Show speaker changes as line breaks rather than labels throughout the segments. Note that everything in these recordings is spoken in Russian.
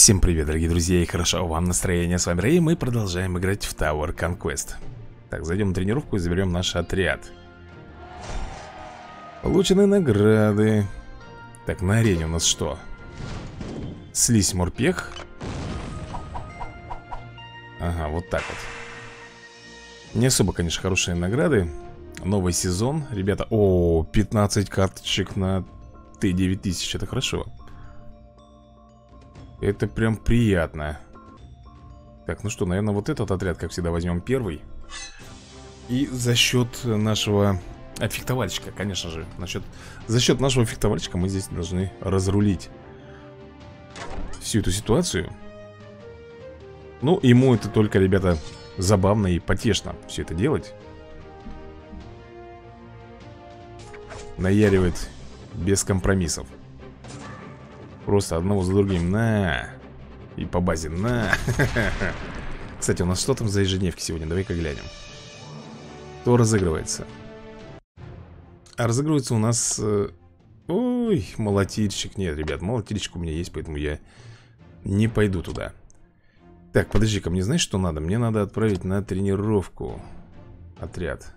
Всем привет, дорогие друзья, и хорошо вам настроение. С вами Рэй, мы продолжаем играть в Tower Conquest. Так, зайдем в тренировку и заберем наш отряд. Получены награды. Так, на арене у нас что? Слизь морпех. Ага, вот так вот. Не особо, конечно, хорошие награды. Новый сезон. Ребята, о, 15 карточек на Т-9000, это хорошо. Это прям приятно. Так, ну что, наверное, вот этот отряд, как всегда, возьмем первый. И за счет нашего фехтовальщика, конечно же насчет, За счет нашего фехтовальщика мы здесь должны разрулить Всю эту ситуацию. Ну, ему это только, ребята, забавно и потешно все это делать. Наяривает без компромиссов Просто одного за другим На И по базе На Кстати, у нас что там за ежедневки сегодня? Давай-ка глянем Кто разыгрывается? А разыгрывается у нас э, Ой, молотильщик Нет, ребят, молотильщик у меня есть Поэтому я не пойду туда Так, подожди-ка, мне знаешь, что надо? Мне надо отправить на тренировку Отряд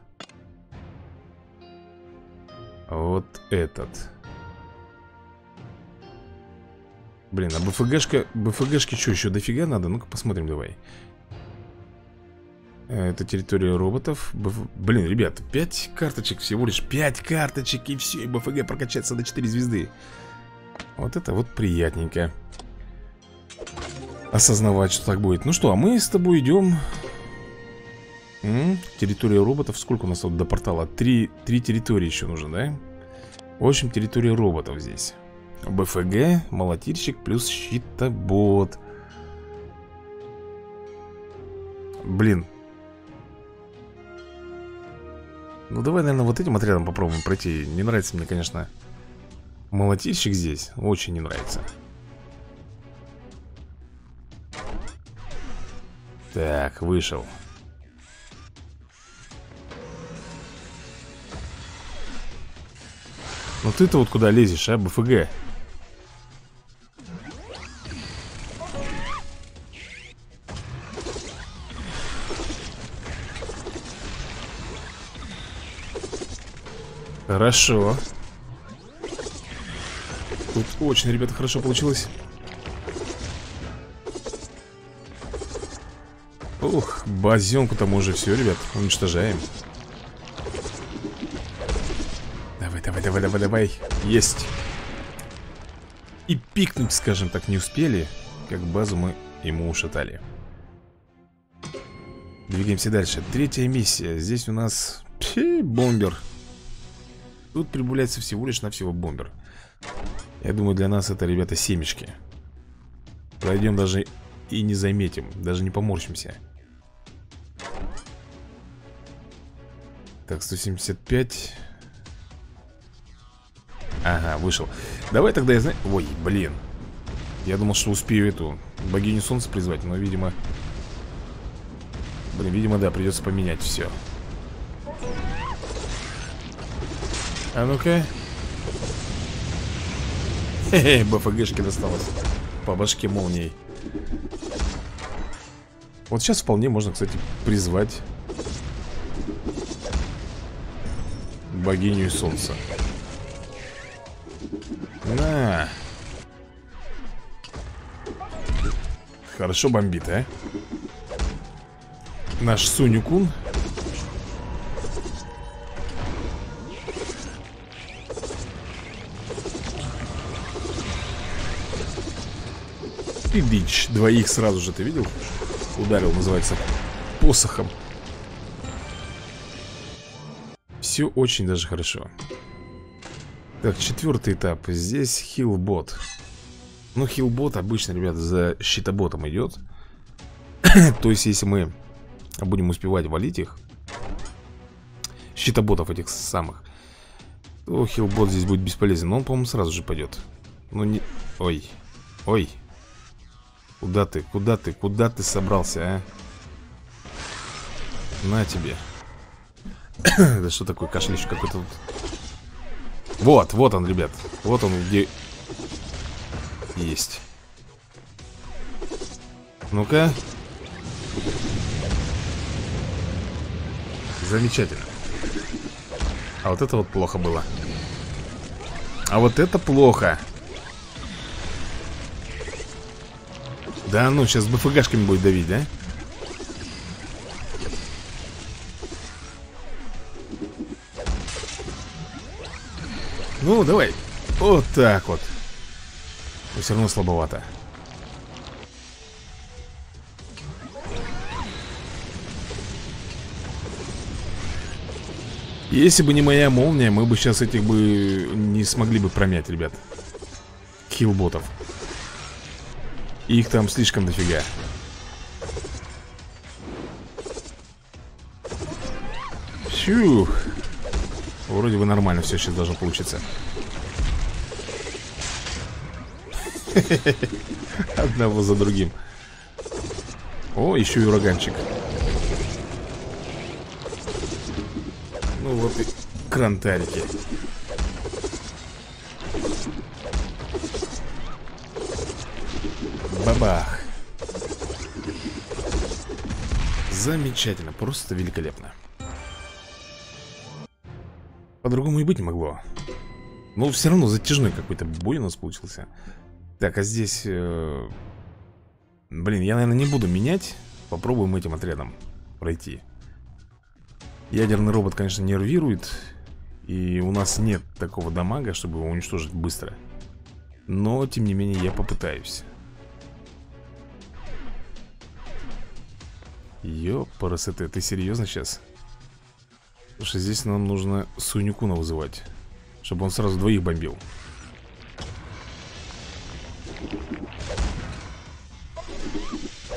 Вот этот Блин, а БФГшка... БФГшки что, еще дофига надо? Ну-ка посмотрим давай. Э, это территория роботов. Бф... Блин, ребят, 5 карточек, всего лишь 5 карточек, и все, и БФГ прокачается до 4 звезды. Вот это вот приятненько. Осознавать, что так будет. Ну что, а мы с тобой идем... М -м, территория роботов. Сколько у нас тут до портала? Три, три территории еще нужно, да? В общем, территория роботов здесь. БФГ, молотильщик плюс щитобот. Блин. Ну давай, наверное, вот этим отрядом попробуем пройти. Не нравится мне, конечно Молотильщик здесь. Очень не нравится. Так, вышел. Ну ты-то вот куда лезешь, а, БФГ? Хорошо. Тут очень, ребята, хорошо получилось. Ух, базенку там уже все, ребят, уничтожаем. Давай, давай, давай, давай, давай. Есть. И пикнуть, скажем так, не успели Как базу мы ему ушатали. Двигаемся дальше. Третья миссия. Здесь у нас Пи, бомбер Тут прибавляется всего лишь навсего бомбер. Я думаю, для нас это, ребята, семечки. Пройдем даже и не заметим Даже не поморщимся. Так, 175 Ага, вышел. Давай тогда я знаю... Ой, блин. Я думал, что успею эту богиню солнца призвать Но, видимо... Блин, видимо, да, придется поменять все А ну-ка. Хе-хе, БФГшки досталось. По башке молнией. Вот сейчас вполне можно, кстати, призвать богиню солнца. На. Хорошо бомбит, а? Наш Сунюкун ты бич Двоих сразу же, ты видел? Ударил, называется, посохом. Все очень даже хорошо. Так, четвертый этап. Здесь хилбот. Ну, хилбот обычно, ребята, за щитоботом идет То есть, если мы будем успевать валить их Щитоботов этих самых То хилбот здесь будет бесполезен Но он, по-моему, сразу же пойдет Ну, не... Ой, ой Куда ты, куда ты, куда ты собрался, а? На тебе Да что такое кашлич какой-то тут Вот, вот он, ребят Вот он где Есть Ну-ка. Замечательно. А вот это вот плохо было. А вот это плохо. Да ну, сейчас БФГшками будет давить, да? Ну, давай. Вот так вот. Но все равно слабовато. Если бы не моя молния, мы бы сейчас этих бы не смогли бы промять, ребят. Хилботов. Их там слишком дофига. Фух. Вроде бы нормально все сейчас должно получиться. Одного за другим. О, еще и ураганчик. Ну вот и крантарики. Замечательно, просто великолепно. По-другому и быть не могло. Но все равно затяжной какой-то бой у нас получился. Так, а здесь... Э... Блин, я, наверное, не буду менять. Попробуем этим отрядом пройти. Ядерный робот, конечно, нервирует. И у нас нет такого дамага, чтобы его уничтожить быстро. Но, тем не менее, я попытаюсь. Ёпарасете, ты серьезно сейчас? Слушай, здесь нам нужно Сунюкуна вызывать Чтобы он сразу двоих бомбил.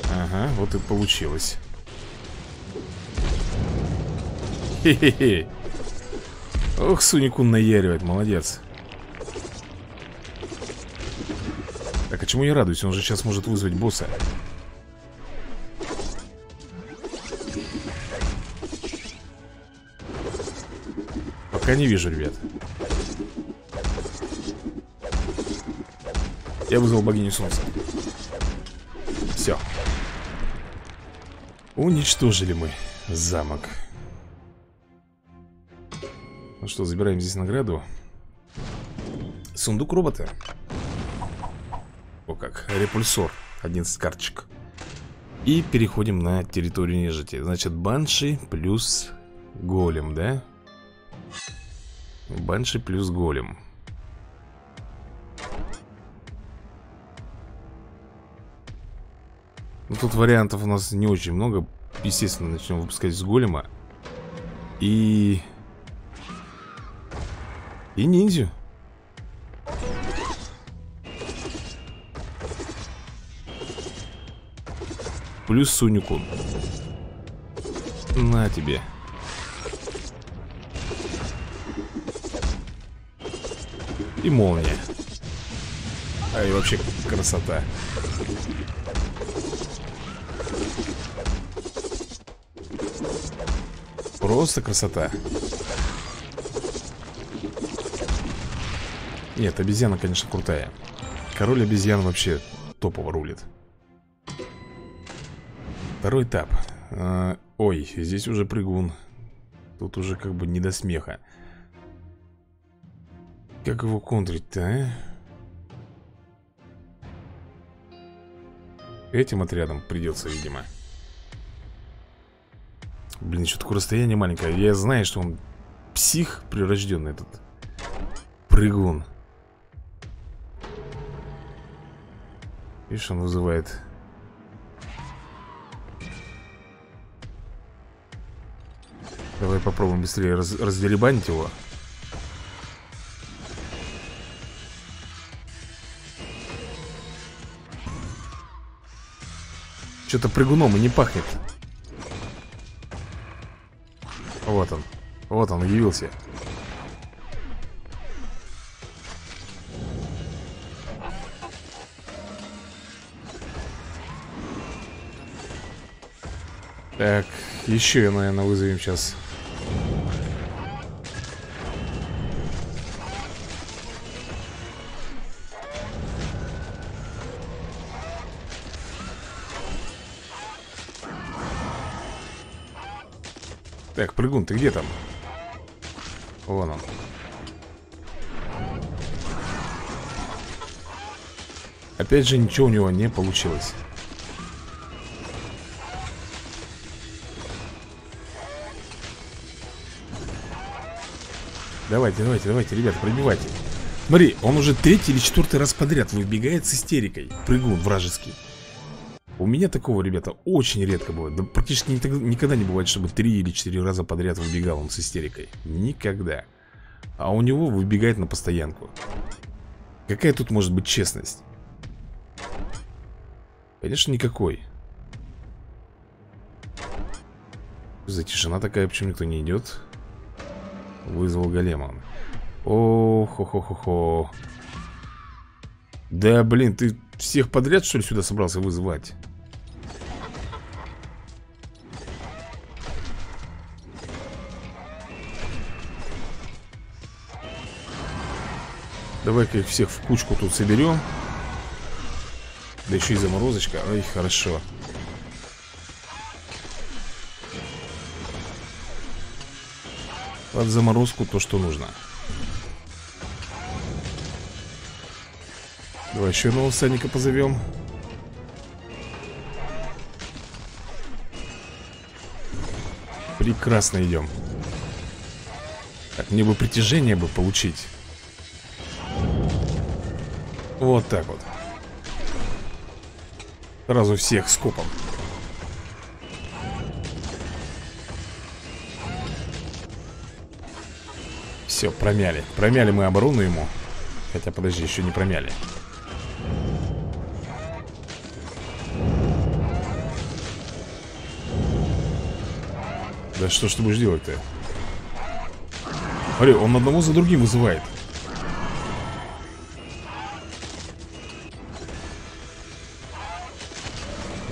Ага, вот и получилось. Хе-хе-хе. Ох, Сунюкун наяривает, молодец. Так, а чему я радуюсь? Он же сейчас может вызвать босса Пока не вижу, ребят. Я вызвал богиню солнца. Все Уничтожили мы замок. Ну что, забираем здесь награду. Сундук робота. О как, репульсор. 11 карточек. И переходим на территорию нежити. Значит, банши плюс голем, да? Банши плюс голем. Ну тут вариантов у нас не очень много. Естественно, начнем выпускать с голема. И... И ниндзю. Плюс Сунюку На тебе И молния. А и вообще красота. Просто красота. Нет, обезьяна, конечно, крутая. Король обезьян вообще топово рулит. Второй этап. А, Ой, здесь уже прыгун. Тут уже как бы не до смеха как его контрить-то, а? Этим отрядом придется, видимо. Блин, еще такое расстояние маленькое. Я знаю, что он псих прирожденный этот Прыгун. Видишь, он вызывает Давай попробуем быстрее раз раздеребанить его Что-то прыгуном и не пахнет. Вот он. Вот он явился. Так, еще, наверное, вызовем сейчас Так, прыгун, ты где там? Вон он. Опять же, ничего у него не получилось. Давайте, давайте, давайте, ребята, пробивайте. Смотри, он уже третий или четвертый раз подряд выбегает с истерикой. Прыгун вражеский меня такого, ребята, очень редко бывает. Да практически никогда не бывает, чтобы три или четыре раза подряд выбегал он с истерикой. Никогда. А у него выбегает на постоянку. Какая тут может быть честность? Конечно, никакой. За тишина такая, почему никто не идет? Вызвал голема. О хо хо хо хо Да, блин, ты всех подряд, что ли, сюда собрался вызывать? Давай-ка их всех в кучку тут соберем. Да еще и заморозочка. Ой, хорошо. Под заморозку то, что нужно. Давай еще одного всадника позовем Прекрасно идем Так, мне бы притяжение бы получить Вот так вот. Сразу всех скопом. Все, промяли. Промяли мы оборону ему. Хотя, подожди, еще не промяли. Да что ж ты будешь делать-то? Смотри, он одного за другим вызывает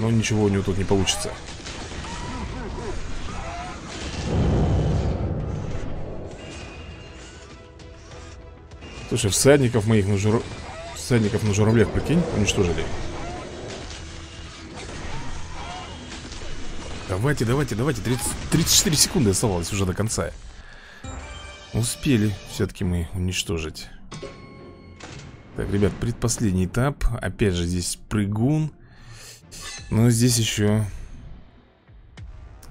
Но ничего у него тут не получится. Слушай, всадников моих на жур... Всадников на журавлях, прикинь, уничтожили. Давайте, давайте, давайте. 30, 34 секунды оставалось уже до конца. Успели все-таки мы уничтожить. Так, ребят, предпоследний этап. Опять же здесь прыгун Но здесь еще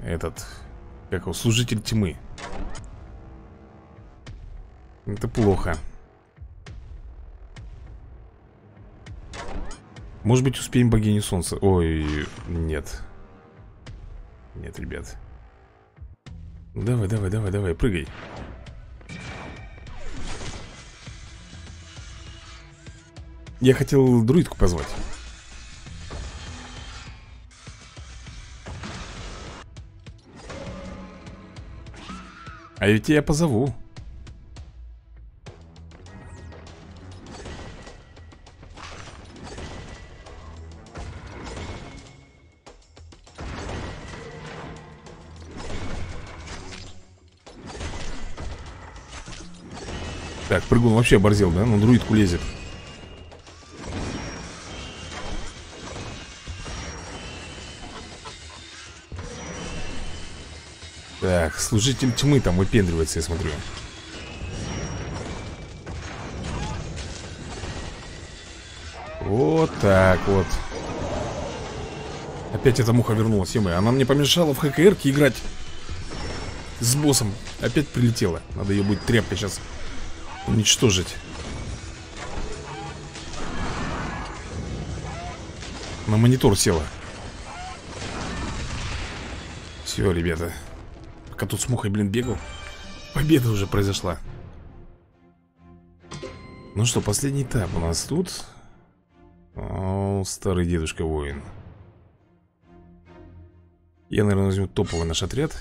Этот Как его, служитель тьмы. Это плохо. Может быть успеем богиню солнца? Ой, нет. Нет, ребят. Давай, давай, давай, давай, прыгай. Я хотел друидку позвать А ведь я позову Так, прыгун вообще оборзел, да? На друидку лезет Так, служитель тьмы там выпендривается, я смотрю. Вот так вот. Опять эта муха вернулась, ё Она мне помешала в ХКР играть С боссом. Опять прилетела. Надо ее будет тряпкой сейчас Уничтожить. На монитор села. Все, ребята Пока тут с мухой, блин, бегал. Победа уже произошла. Ну что, последний этап у нас тут. О, старый дедушка воин. Я, наверное, возьму топовый наш отряд.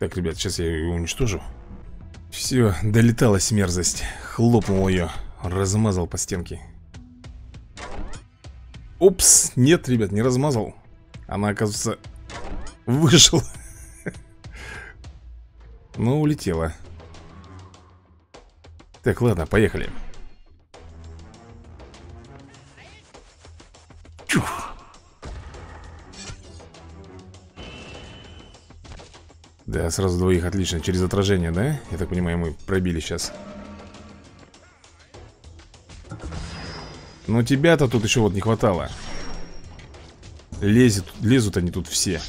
Так, ребят, сейчас я его уничтожу. Все, долеталась мерзость. Хлопнул ее Размазал по стенке. Упс, нет, ребят, не размазал. Она, оказывается, вышла Ну, улетела. Так, ладно, поехали. Чух. Да, сразу двоих, отлично, через отражение, да? Я так понимаю, мы пробили сейчас. Но тебя-то тут еще вот не хватало. Лезет, Лезут они тут все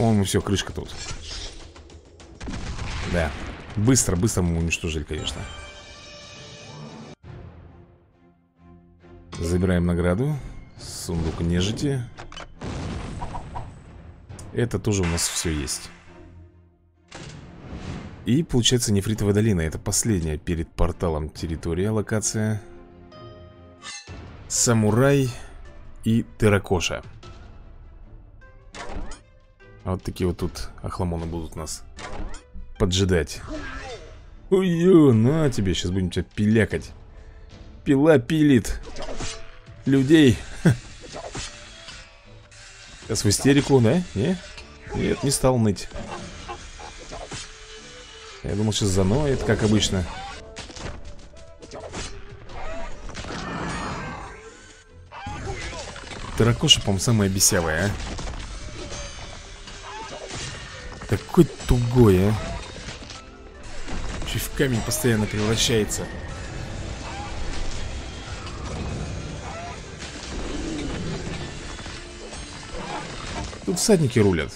По-моему, все, крышка тут. Да. Быстро, быстро мы уничтожили, конечно. Забираем награду. Сундук нежити. Это тоже у нас все есть. И получается нефритовая долина. Это последняя перед порталом территория, локация. Самурай и Терракоша Вот такие вот тут охламоны будут нас поджидать. Ой, на тебе, сейчас будем тебя пилякать. Пила пилит. Людей. Сейчас в истерику, да? Не? Нет, не стал ныть. Я думал, сейчас заноет, как обычно. Таракоша, по-моему, самая бесявая, а Такой тугой, а. Еще в камень постоянно превращается. Тут всадники рулят.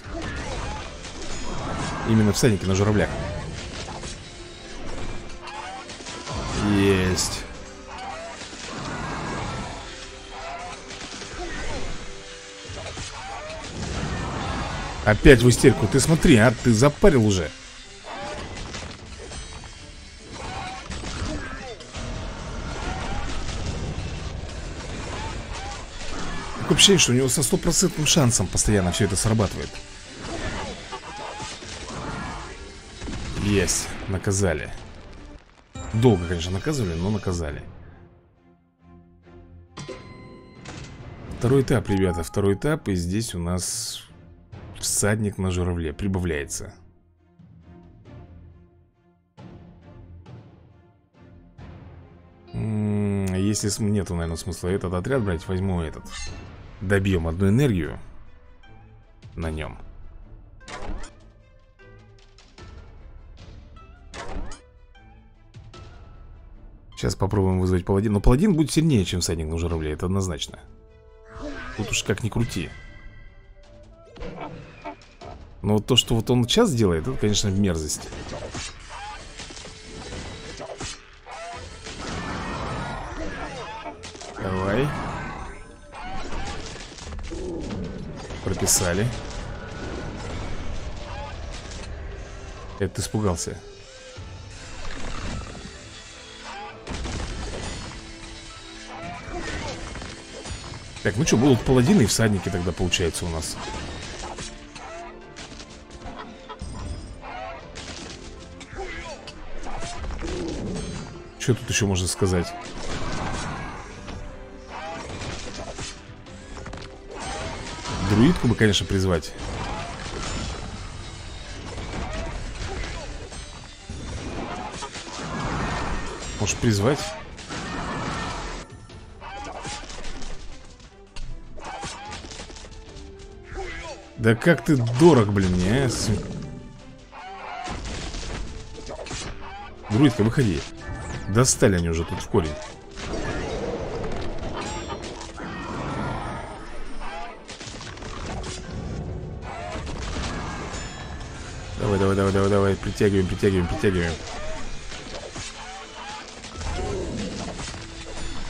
Именно всадники на журавлях Опять в истерику. Ты смотри, а, ты запарил уже. Такое ощущение, что у него со стопроцентным шансом постоянно все это срабатывает. Есть, наказали. Долго, конечно, наказывали, но наказали. Второй этап, ребята, второй этап. И здесь у нас всадник на журавле прибавляется. Если нету, наверное, смысла этот отряд брать, возьму этот. Добьем одну энергию На нем. Сейчас попробуем вызвать паладин Но паладин будет сильнее, чем всадник на журавле Это однозначно. Тут уж как ни крути Но вот то, что вот он сейчас делает Это, конечно, мерзость. Давай. Прописали. Это испугался. Так, ну что, будут паладины и всадники тогда получается у нас Что тут еще можно сказать? Друидку бы, конечно, призвать Может призвать? Да как ты дорог, блин, мне, а? Друидка, выходи Достали они уже тут в корень. Давай, давай, давай, давай, давай. Притягиваем, притягиваем, притягиваем.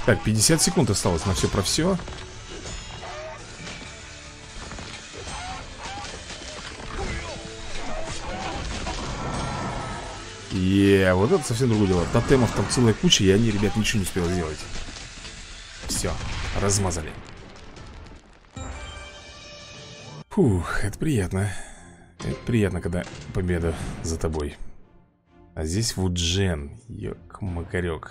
Так, 50 секунд осталось на все про все Е, вот это совсем другое дело. Тотемов там целая куча, и они, ребят, ничего не успели сделать Все, размазали. Фух, это приятно. Это приятно, когда победа за тобой. А здесь Вуджен Ёк-макарёк.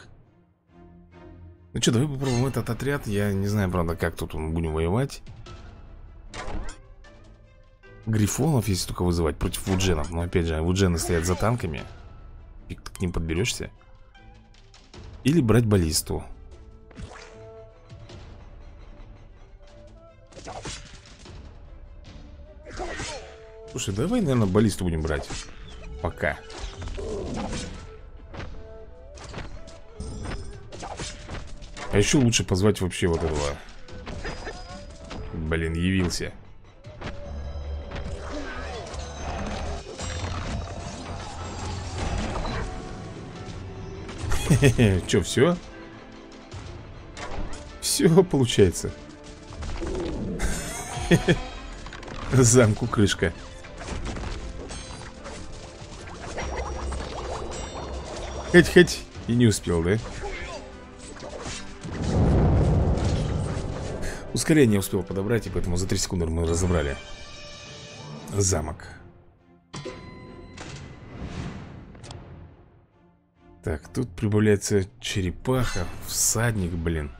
Ну что, давай попробуем этот отряд. Я не знаю, правда, как тут он будем воевать. Грифонов, если только вызывать против Вудженов. Но опять же, Вуджены стоят за танками ты к ним подберешься. Или брать баллисту. Слушай, давай, наверное, баллисту будем брать. Пока. А еще лучше позвать вообще вот этого. Блин, явился Че, все? Все получается Замку крышка Хоть-хоть и не успел, да? Ускорение успел подобрать, и поэтому за 3 секунды мы разобрали замок. Так, тут прибавляется черепаха, всадник, блин.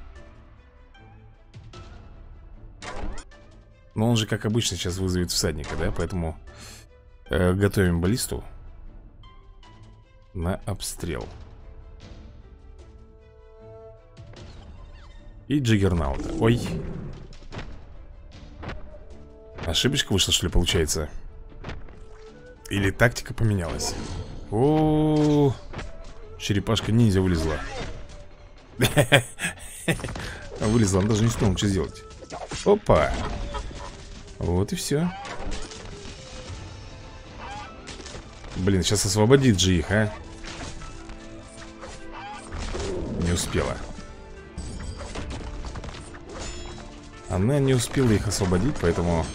Но он же, как обычно, сейчас вызовет всадника, да? Поэтому э, готовим баллисту на обстрел. И Джиггернаута. Ой. Ошибочка вышла, что ли, получается? Или тактика поменялась? О, -о, -о, ниндзя вылезла. Вылезла, она даже не успела ничего сделать. Опа. Вот и все. Блин, сейчас освободит же их, а? Не успела. Она не успела их освободить, поэтому...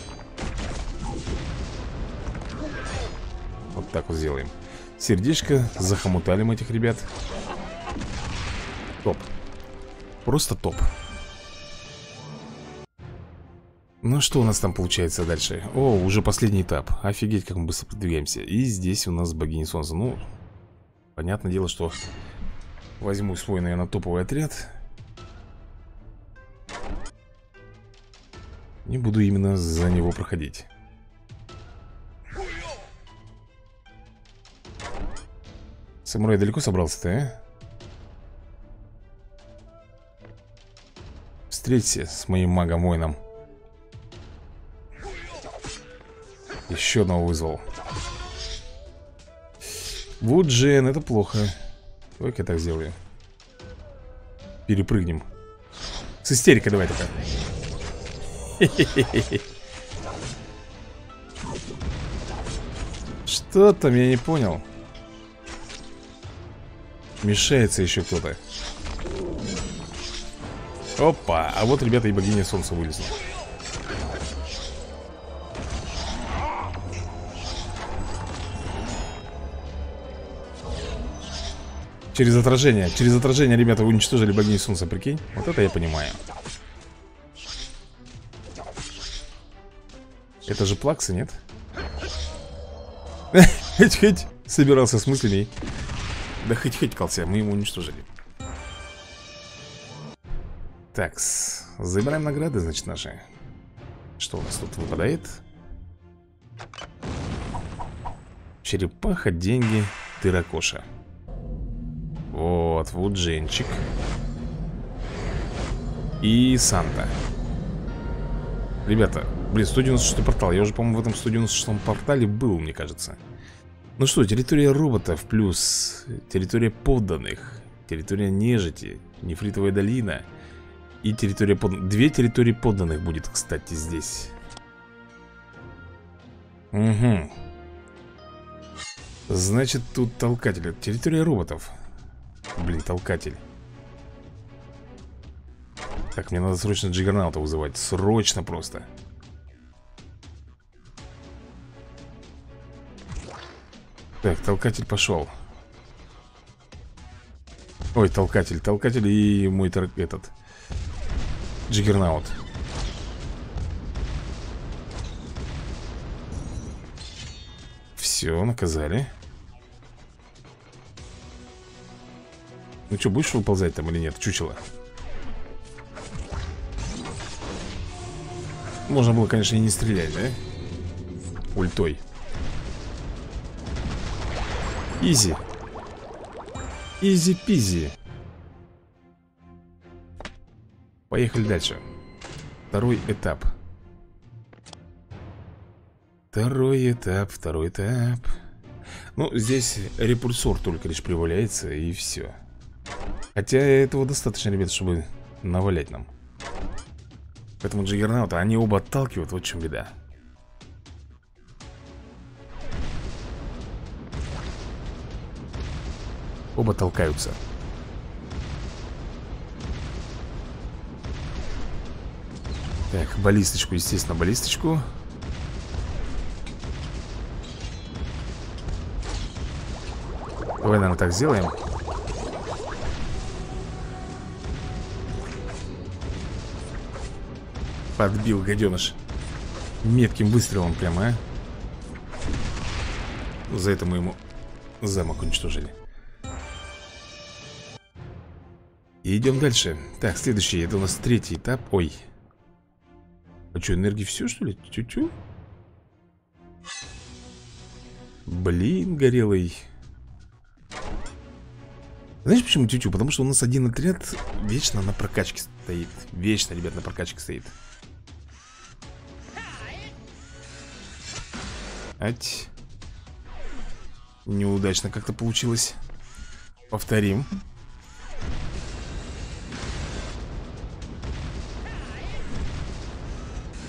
Вот так вот сделаем. Сердечко, захомуталим этих ребят. Топ. Просто топ. Ну что у нас там получается дальше? О, уже последний этап Офигеть, как мы быстро продвигаемся И здесь у нас богиня солнца Ну, понятное дело, что Возьму свой, наверное, топовый отряд Не буду именно за него проходить Самурай далеко собрался-то, а? Встреться с моим магом-воином. Еще одного вызвал. Вуджен, это плохо. Давай-ка я так сделаю. Перепрыгнем. С истерикой давай такая Что там, я не понял Мешается еще кто-то Опа, а вот, ребята, и богиня солнца вылезла Через отражение. Через отражение, ребята, уничтожили богиню солнца, прикинь? Вот это я понимаю. Это же плаксы, нет? Хоть-хоть собирался с мыслями. Да хоть-хоть кался, мы его уничтожили. Так, забираем награды, значит, наши. Что у нас тут выпадает? Черепаха, деньги, тыракоша. Вот, Вудженчик И Санта Ребята, блин, 196 портал Я уже, по-моему, в этом 196 портале был, мне кажется Ну что, территория роботов плюс Территория подданных Территория нежити Нефритовая долина И территория подданных Две территории подданных будет, кстати, здесь. Угу Значит, тут толкатели Территория роботов. Блин, толкатель. Так, мне надо срочно Джиггернаута вызывать. Срочно просто Так, толкатель пошел Ой, толкатель, толкатель и мой этот Джиггернаут Все, наказали Ну что, будешь выползать там или нет, чучело? Можно было, конечно, и не стрелять, да? Ультой Easy. Easy-peasy Поехали дальше. Второй этап. Второй этап, второй этап. Ну, здесь репульсор только лишь прибавляется и все Хотя этого достаточно, ребят, чтобы навалять нам. Поэтому джиггернауты, они оба отталкивают, вот в чем беда Оба толкаются. Так, баллисточку, естественно, баллисточку. Давай, наверное, так сделаем. Подбил, гаденыш Метким выстрелом прямо, а? За это мы ему замок уничтожили Идем дальше Так, следующий, это у нас третий этап Ой А что, энергии все, что ли? Тю-тю Блин, горелый Знаешь, почему тю-тю? Потому что у нас один отряд вечно на прокачке стоит Вечно, ребят, на прокачке стоит Ать. Неудачно как-то получилось. Повторим.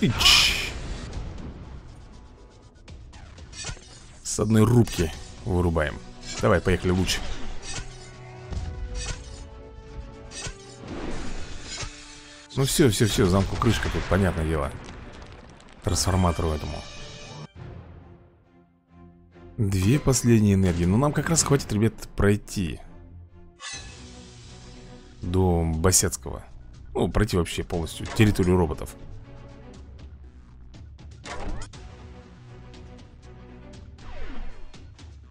Ич. С одной рубки вырубаем. Давай, поехали луч. Ну все, все, все, замку крышка тут, понятное дело. Трансформатору этому. Две последние энергии Ну нам как раз хватит, ребят, пройти До Басецкого Ну, пройти вообще полностью территорию роботов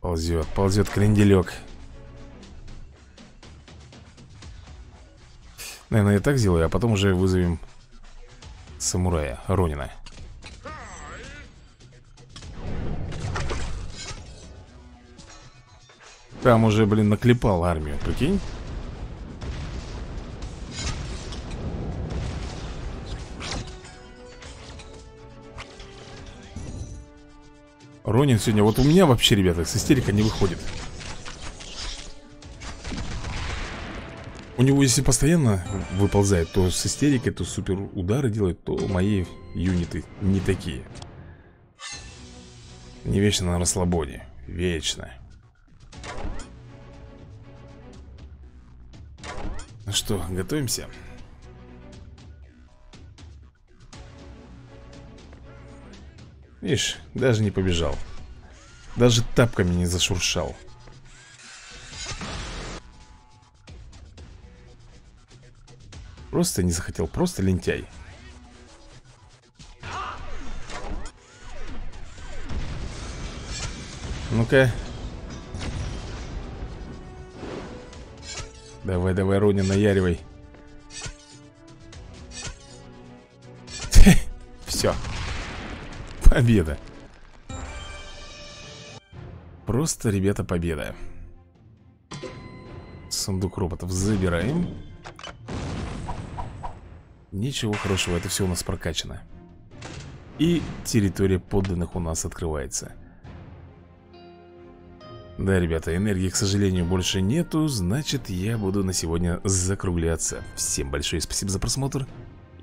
Ползет, ползет кренделек Наверное, я так сделаю, а потом уже вызовем Самурая, Ронина Там уже, блин, наклепал армию, прикинь? Ронин сегодня, вот у меня вообще, ребята, с истерика не выходит. У него, если постоянно выползает, то с истерикой, то супер удары делает, то мои юниты не такие. Не вечно на расслабоне, вечно. Ну что, готовимся? Видишь, даже не побежал. Даже тапками не зашуршал. Просто не захотел, просто лентяй. Ну-ка. Давай, давай, Рони, наяривай. Все Победа. Просто, ребята, победа. Сундук роботов забираем. Ничего хорошего, это все у нас прокачано. И территория подданных у нас открывается. Да, ребята, энергии, к сожалению, больше нету Значит, я буду на сегодня закругляться. Всем большое спасибо за просмотр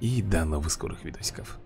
И до новых скорых видосиков